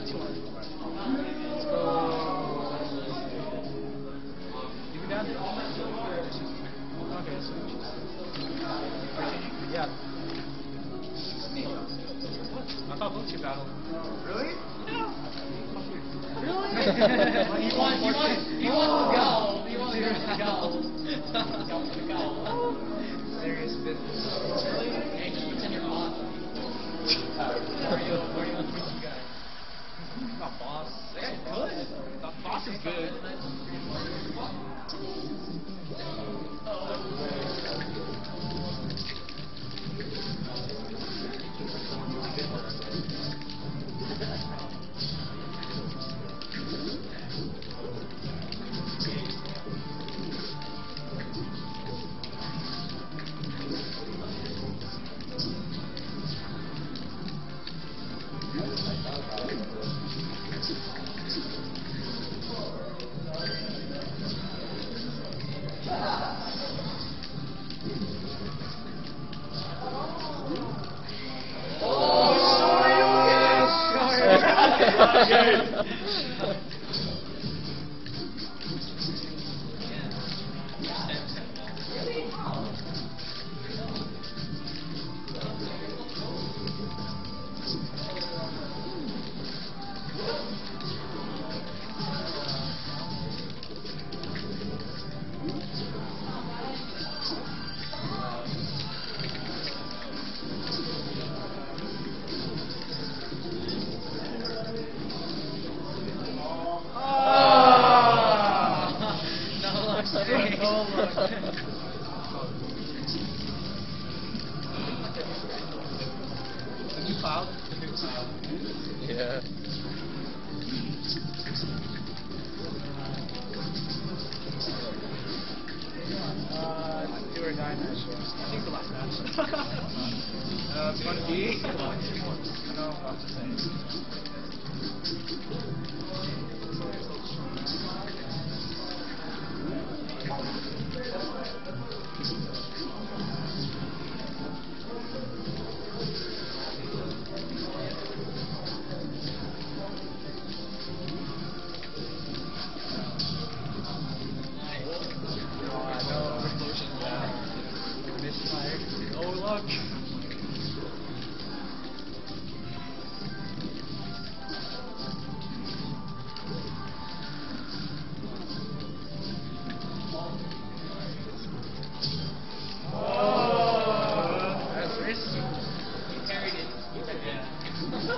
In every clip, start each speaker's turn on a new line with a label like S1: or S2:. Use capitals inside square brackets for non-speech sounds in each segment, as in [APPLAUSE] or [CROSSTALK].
S1: that tomorrow. Let's. You I thought Really? Yeah. [LAUGHS]
S2: Really?
S3: he wants, he wants, he wants to go. He wants to go. [LAUGHS]
S1: The boss is good.
S3: No luck.
S1: No luck. The new cloud? The new cloud.
S4: yeah.
S1: Uh, do or die match. I think the last match. uh, it's gonna be. I know, just saying.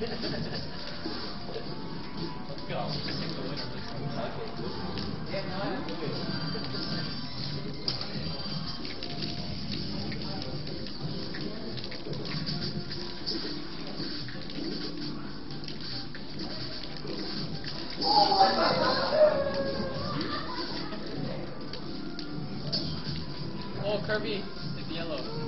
S3: Let's [LAUGHS] Oh, Kirby, it's yellow.